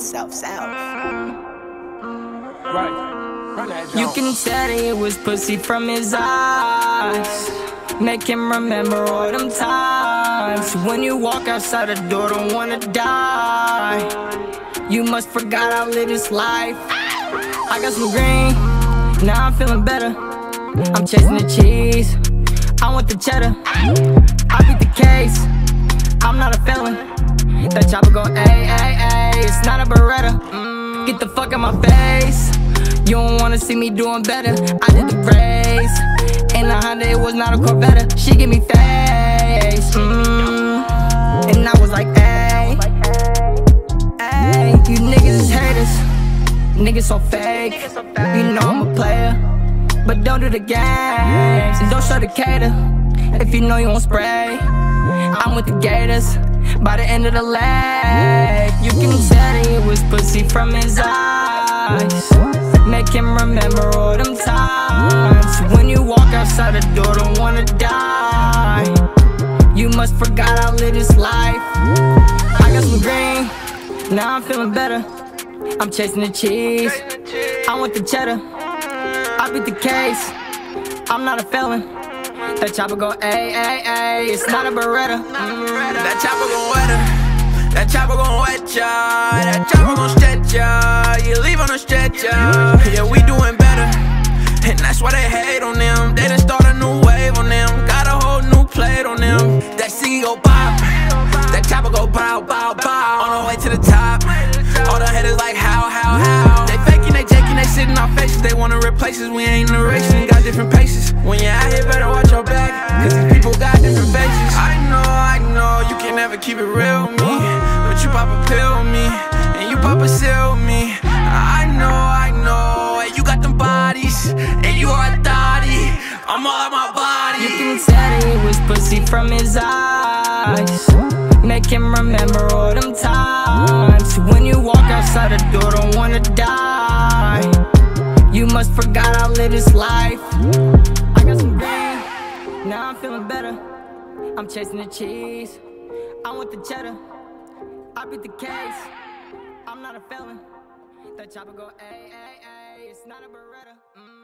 that Souf Souf. Right. Run that You can tell it was pussy from his eyes. Make him remember all them times when you walk outside the door, don't wanna die. You must forgot I live this life. I got some green, now I'm feeling better. I'm chasing the cheese, I want the cheddar. I beat the case, I'm not a felon. That chopper not a Beretta. Mm, get the fuck out my face. You don't wanna see me doing better. I did the race. In a Honda, it was not a Corvette. She give me face. Mm, and I was like, ay, ay, you niggas is haters. Niggas so fake. You know I'm a player. But don't do the games. And don't show the cater. If you know you won't spray. I'm with the Gators. By the end of the leg, you can tell it was pussy from his eyes. Make him remember all them times when you walk outside the door, don't wanna die. You must forgot I live this life. I got some green, now I'm feeling better. I'm chasing the cheese. I want the cheddar. I beat the case. I'm not a felon. That chopper go, a a a. It's not a Beretta. That chopper gon' wet her. That chopper gon' wet ya. That chopper gon' stretch ya. You leave on a stretcher. Yeah, we doing better. And that's why they hate on them. They done start a new wave on them. Got a whole new plate on them. That CD go pop. That chopper go bow, bow, bow. On the way to the top. Faces. They wanna replace us. We ain't in the race. We got different paces. When you're out here, better watch your back. Cause these people got different faces. I know, I know, you can never keep it real with me. But you pop a pill with me. And you pop a seal with me. I know, I know. And you got them bodies. And you are a thotty. I'm all out my body. You can tell it was pussy from his eyes. Make him remember all them times when you walk outside the door, don't wanna die. Must forgot I live this life. I got some green, now I'm feeling better. I'm chasing the cheese. I want the cheddar. I beat the case. I'm not a felon. That chopper go, ay, ay, ay. It's not a Beretta. Mm.